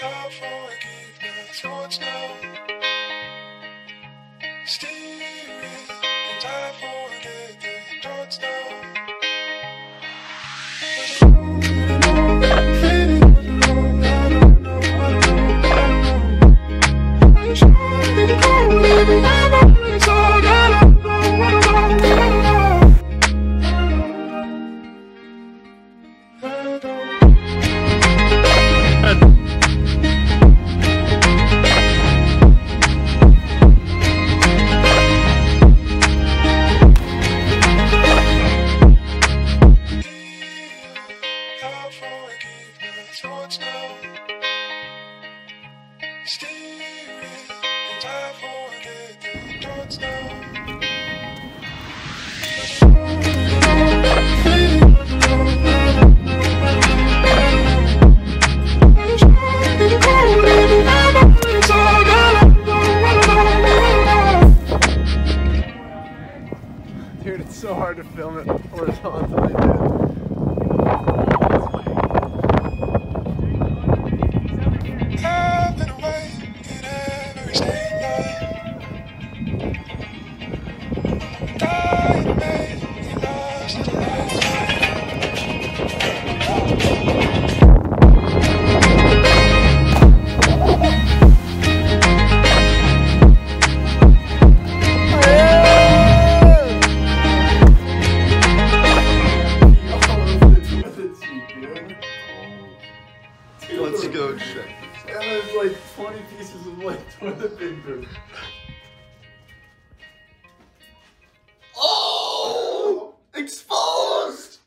forgiveness towards now. Steering, and I Dude, it's so hard to film it horizontally, dude. Let's go check. And there's like 20 pieces of like toilet paper. Oh! Exposed!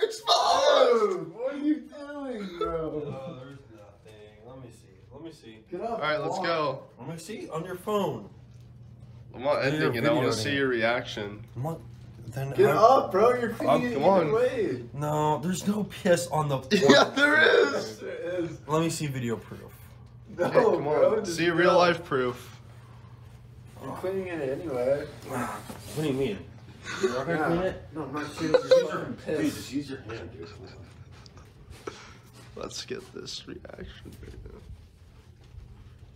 Exposed! What are you doing, bro? Oh, there's nothing. Let me see. Let me see. Get up. Alright, let's go. Let me see on your phone. I'm not You're ending it. I want to see your reaction. I'm not- Then Get I'm- up, bro. You're cleaning come it on. away. No, there's no piss on the. floor. Yeah, there is. There is. Let me see video proof. No, Okay, come bro. on. See real up. life proof. You're cleaning it anyway. What do you mean? You're not gonna Yeah. clean it? No, I'm not shooting your fucking Dude, just use your hand, dude. Let's get this reaction video.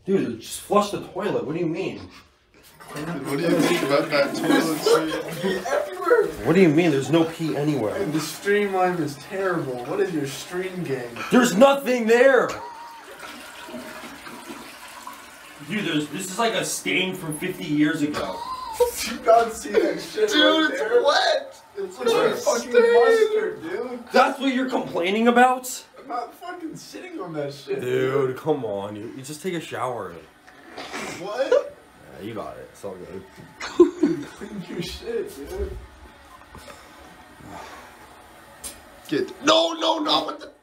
Dude, just flush the toilet. What do you mean? What do you think about that toilet seat? Everywhere. What do you mean? There's no pee anywhere. And the streamline is terrible. What is your stream game? There's nothing there. Dude, there's, this is like a stain from 50 years ago. You can't see that shit Dude, right it's there. wet. It's like a fucking mustard, dude. That's what you're complaining about? I'm not fucking sitting on that shit. Dude, come on. You, you just take a shower. What? Yeah, you got it. It's all good. Clean your shit, dude. Get no, no, the